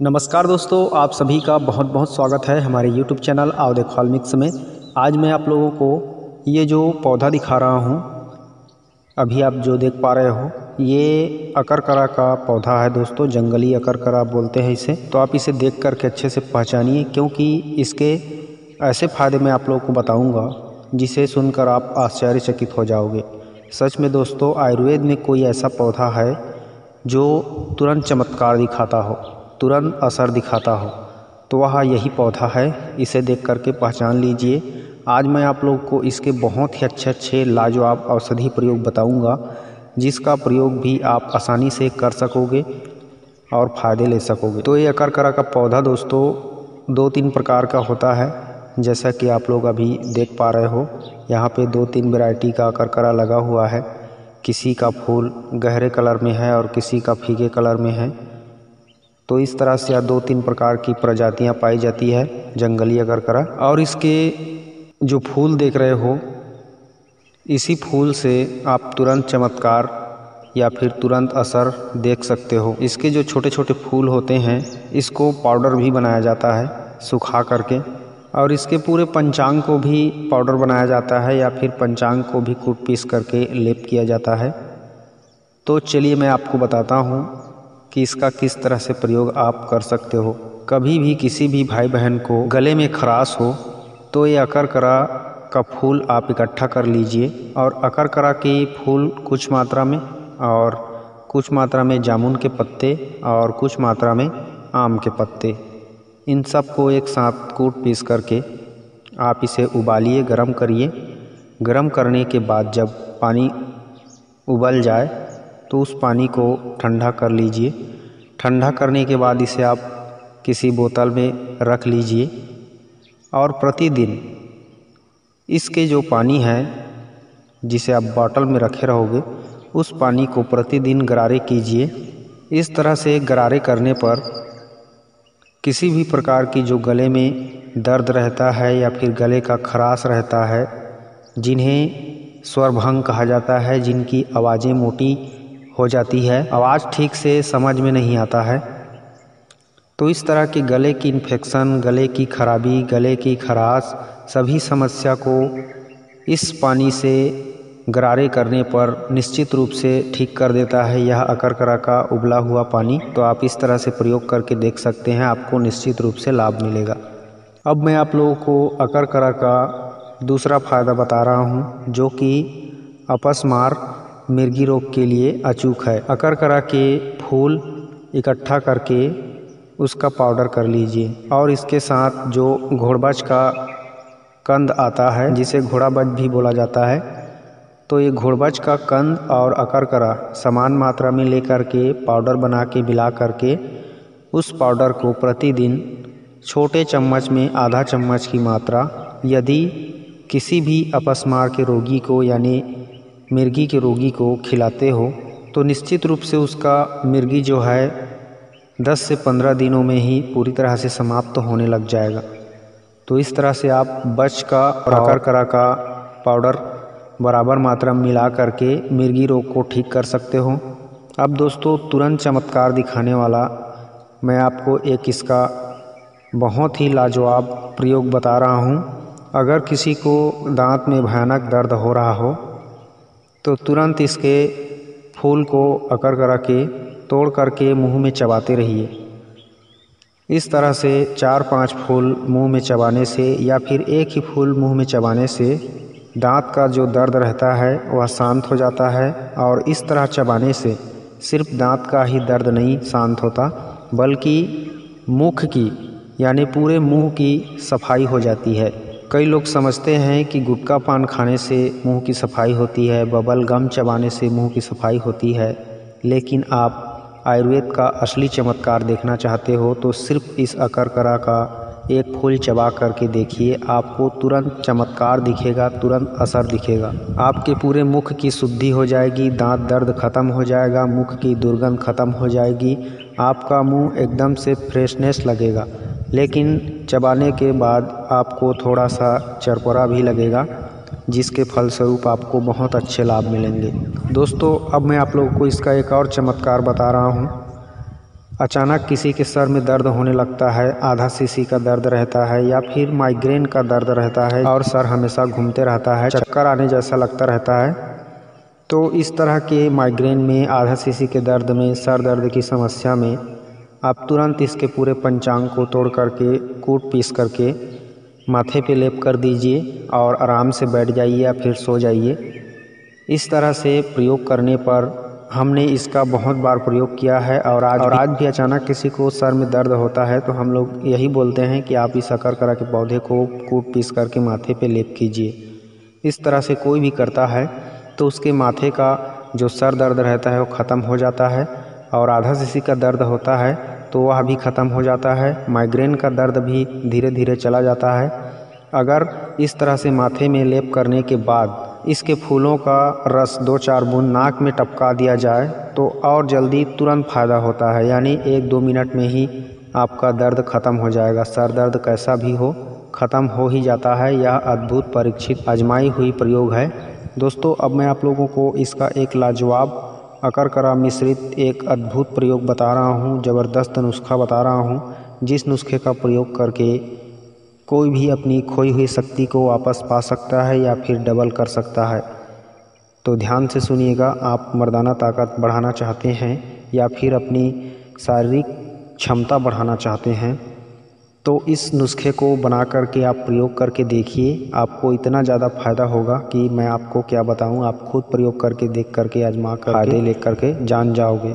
नमस्कार दोस्तों, आप सभी का बहुत बहुत स्वागत है हमारे YouTube चैनल आओ देखो मिक्स में। आज मैं आप लोगों को ये जो पौधा दिखा रहा हूँ, अभी आप जो देख पा रहे हो, ये अकरकरा का पौधा है दोस्तों, जंगली अकरकरा बोलते हैं इसे। तो आप इसे देख कर के अच्छे से पहचानिए, क्योंकि इसके ऐसे फ़ायदे मैं आप लोगों को बताऊँगा, जिसे सुनकर आप आश्चर्यचकित हो जाओगे। सच में दोस्तों, आयुर्वेद में कोई ऐसा पौधा है, जो तुरंत चमत्कार दिखाता हो। तुरंत असर दिखाता हो। तो वह यही पौधा है, इसे देख करके पहचान लीजिए। आज मैं आप लोग को इसके बहुत ही अच्छे अच्छे लाजवाब औषधि प्रयोग बताऊँगा, जिसका प्रयोग भी आप आसानी से कर सकोगे और फ़ायदे ले सकोगे। तो ये अकरकरा का पौधा दोस्तों दो तीन प्रकार का होता है। जैसा कि आप लोग अभी देख पा रहे हो, यहाँ पे दो तीन वैरायटी का अकरकरा लगा हुआ है। किसी का फूल गहरे कलर में है और किसी का फीके कलर में है। तो इस तरह से दो तीन प्रकार की प्रजातियाँ पाई जाती है, जंगली अगर अगरकरा और इसके जो फूल देख रहे हो, इसी फूल से आप तुरंत चमत्कार या फिर तुरंत असर देख सकते हो। इसके जो छोटे छोटे फूल होते हैं, इसको पाउडर भी बनाया जाता है, सुखा करके। और इसके पूरे पंचांग को भी पाउडर बनाया जाता है या फिर पंचांग को भी कूट पीस करके लेप किया जाता है। तो चलिए मैं आपको बताता हूँ कि इसका किस तरह से प्रयोग आप कर सकते हो। कभी भी किसी भी भाई बहन को गले में खराश हो तो ये अकरकरा का फूल आप इकट्ठा कर लीजिए और अकरकरा के फूल कुछ मात्रा में और कुछ मात्रा में जामुन के पत्ते और कुछ मात्रा में आम के पत्ते। इन सबको एक साथ कूट पीस करके आप इसे उबालिए, गरम करिए। गरम करने के बाद जब पानी उबल जाए तो उस पानी को ठंडा कर लीजिए। ठंडा करने के बाद इसे आप किसी बोतल में रख लीजिए और प्रतिदिन इसके जो पानी है, जिसे आप बॉटल में रखे रहोगे, उस पानी को प्रतिदिन गरारे कीजिए। इस तरह से गरारे करने पर किसी भी प्रकार की जो गले में दर्द रहता है या फिर गले का खराश रहता है, जिन्हें स्वरभंग कहा जाता है, जिनकी आवाज़ें मोटी हो जाती है। आवाज़ ठीक से समझ में नहीं आता है। तो इस तरह के गले की इन्फेक्शन गले की खराबी, गले की खराश, सभी समस्या को इस पानी से गरारे करने पर निश्चित रूप से ठीक कर देता है। यह अकरकरा का उबला हुआ पानी। तो आप इस तरह से प्रयोग करके देख सकते हैं। आपको निश्चित रूप से लाभ मिलेगा। अब मैं आप लोगों को अकरकरा का दूसरा फ़ायदा बता रहा हूँ, जो कि अपस्मार मिर्गी रोग के लिए अचूक है। अकरकरा के फूल इकट्ठा करके उसका पाउडर कर लीजिए। और इसके साथ जो घोड़बज का कंद आता है, जिसे घोड़ाबज भी बोला जाता है तो ये घोड़बज का कंद और अकरकरा समान मात्रा में लेकर के पाउडर बना के मिला करके उस पाउडर को प्रतिदिन छोटे चम्मच में आधा चम्मच की मात्रा, यदि किसी भी अपस्मार के रोगी को, यानी मिर्गी के रोगी को खिलाते हो तो निश्चित रूप से उसका मिर्गी जो है 10 से 15 दिनों में ही पूरी तरह से समाप्त होने लग जाएगा। तो इस तरह से आप बच का और करा का पाउडर बराबर मात्रा में मिला करके मिर्गी रोग को ठीक कर सकते हो। अब दोस्तों, तुरंत चमत्कार दिखाने वाला मैं आपको एक इसका बहुत ही लाजवाब प्रयोग बता रहा हूँ। अगर किसी को दांत में भयानक दर्द हो रहा हो तो तुरंत इसके फूल को अकर करा के, तोड़ करके मुँह में चबाते रहिए। इस तरह से चार पाँच फूल मुँह में चबाने से या फिर एक ही फूल मुँह में चबाने से दांत का जो दर्द रहता है, वह शांत हो जाता है और इस तरह चबाने से सिर्फ़ दांत का ही दर्द नहीं शांत होता, बल्कि मुख की, यानी पूरे मुँह की सफ़ाई हो जाती है। कई लोग समझते हैं कि गुटखा पान खाने से मुँह की सफ़ाई होती है, बबल गम चबाने से मुँह की सफ़ाई होती है। लेकिन आप आयुर्वेद का असली चमत्कार देखना चाहते हो तो सिर्फ़ इस अकरकरा का एक फूल चबा करके देखिए, आपको तुरंत चमत्कार दिखेगा, तुरंत असर दिखेगा। आपके पूरे मुख की शुद्धि हो जाएगी, दांत दर्द ख़त्म हो जाएगा, मुख की दुर्गंध ख़त्म हो जाएगी, आपका मुँह एकदम से फ्रेशनेस लगेगा। लेकिन चबाने के बाद आपको थोड़ा सा चरपरा भी लगेगा, जिसके फलस्वरूप आपको बहुत अच्छे लाभ मिलेंगे। दोस्तों, अब मैं आप लोगों को इसका एक और चमत्कार बता रहा हूँ। अचानक किसी के सर में दर्द होने लगता है, आधा सीसी का दर्द रहता है, या फिर माइग्रेन का दर्द रहता है, और सर हमेशा घूमते रहता है, चक्कर आने जैसा लगता रहता है। तो इस तरह के माइग्रेन में, आधा सीसी के दर्द में, सर दर्द की समस्या में आप तुरंत इसके पूरे पंचांग को तोड़ करके कूट पीस करके माथे पे लेप कर दीजिए और आराम से बैठ जाइए या फिर सो जाइए। इस तरह से प्रयोग करने पर हमने इसका बहुत बार प्रयोग किया है और आज और आज भी अचानक किसी को सर में दर्द होता है तो हम लोग यही बोलते हैं कि आप इस करा के पौधे को कूट पीस करके माथे पे लेप कीजिए। इस तरह से कोई भी करता है तो उसके माथे का जो सर दर्द रहता है वो ख़त्म हो जाता है। और आधा सीसी का दर्द होता है तो वह भी ख़त्म हो जाता है। माइग्रेन का दर्द भी धीरे धीरे चला जाता है। अगर इस तरह से माथे में लेप करने के बाद इसके फूलों का रस दो चार बूंद नाक में टपका दिया जाए तो और जल्दी तुरंत फ़ायदा होता है। यानी एक दो मिनट में ही आपका दर्द ख़त्म हो जाएगा। सर दर्द कैसा भी हो, ख़त्म हो ही जाता है। यह अद्भुत परीक्षित आजमाई हुई प्रयोग है। दोस्तों, अब मैं आप लोगों को इसका एक लाजवाब अकरकरा मिश्रित एक अद्भुत प्रयोग बता रहा हूँ, ज़बरदस्त नुस्खा बता रहा हूँ। जिस नुस्खे का प्रयोग करके कोई भी अपनी खोई हुई शक्ति को वापस पा सकता है या फिर डबल कर सकता है। तो ध्यान से सुनिएगा, आप मर्दाना ताकत बढ़ाना चाहते हैं या फिर अपनी शारीरिक क्षमता बढ़ाना चाहते हैं? तो इस नुस्खे को बना करके आप प्रयोग करके देखिए। आपको इतना ज़्यादा फ़ायदा होगा कि मैं आपको क्या बताऊँ, आप खुद प्रयोग करके देख करके, आजमा कर फ़ायदे ले करके जान जाओगे।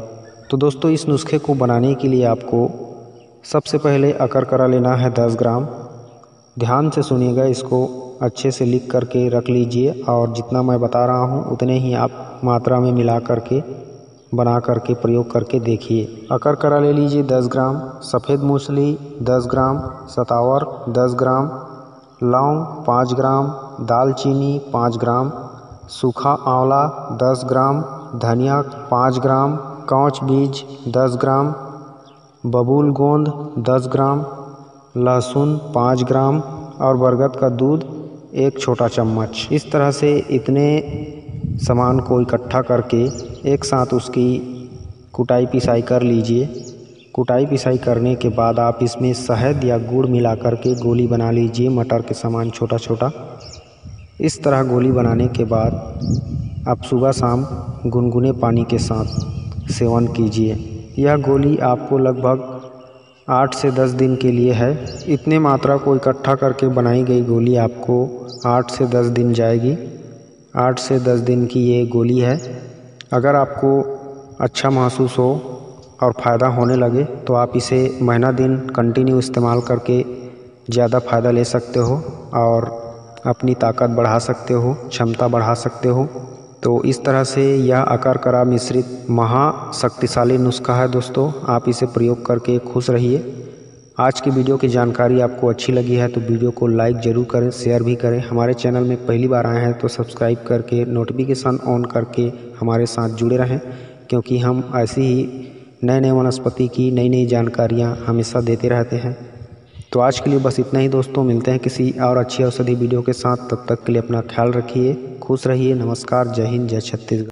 तो दोस्तों, इस नुस्खे को बनाने के लिए आपको सबसे पहले अकर करा लेना है दस ग्राम। ध्यान से सुनिएगा, इसको अच्छे से लिख करके रख लीजिए और जितना मैं बता रहा हूँ, उतने ही आप मात्रा में मिला करके बना करके प्रयोग करके देखिए। अकर करा ले लीजिए 10 ग्राम, सफ़ेद मूसली 10 ग्राम, सतावर 10 ग्राम, लौंग 5 ग्राम, दालचीनी 5 ग्राम, सूखा आंवला 10 ग्राम, धनिया 5 ग्राम कौच बीज 10 ग्राम, बबूल गोंद 10 ग्राम, लहसुन पाँच ग्राम और बरगद का दूध एक छोटा चम्मच। इस तरह से इतने सामान को इकट्ठा करके एक साथ उसकी कुटाई पिसाई कर लीजिए। कुटाई पिसाई करने के बाद आप इसमें शहद या गुड़ मिला कर के गोली बना लीजिए, मटर के सामान छोटा छोटा इस तरह गोली बनाने के बाद आप सुबह शाम गुनगुने पानी के साथ सेवन कीजिए। यह गोली आपको लगभग आठ से दस दिन के लिए है। इतने मात्रा को इकट्ठा करके बनाई गई गोली आपको आठ से दस दिन जाएगी। आठ से दस दिन की ये गोली है। अगर आपको अच्छा महसूस हो और फ़ायदा होने लगे तो आप इसे महीना दिन कंटिन्यू इस्तेमाल करके ज़्यादा फ़ायदा ले सकते हो और अपनी ताकत बढ़ा सकते हो, क्षमता बढ़ा सकते हो। तो इस तरह से यह आकार करा मिश्रित महाशक्तिशाली नुस्खा है दोस्तों। आप इसे प्रयोग करके खुश रहिए। आज की वीडियो की जानकारी आपको अच्छी लगी है तो वीडियो को लाइक ज़रूर करें शेयर भी करें। हमारे चैनल में पहली बार आए हैं तो सब्सक्राइब करके नोटिफिकेशन ऑन करके हमारे साथ जुड़े रहें, क्योंकि हम ऐसी ही नए नए वनस्पति की नई नई जानकारियाँ हमेशा देते रहते हैं। तो आज के लिए बस इतना ही दोस्तों, मिलते हैं किसी और अच्छी औषधि वीडियो के साथ। तब तक के लिए अपना ख्याल रखिए, खुश रहिए, नमस्कार, जय हिंद, जय छत्तीसगढ़।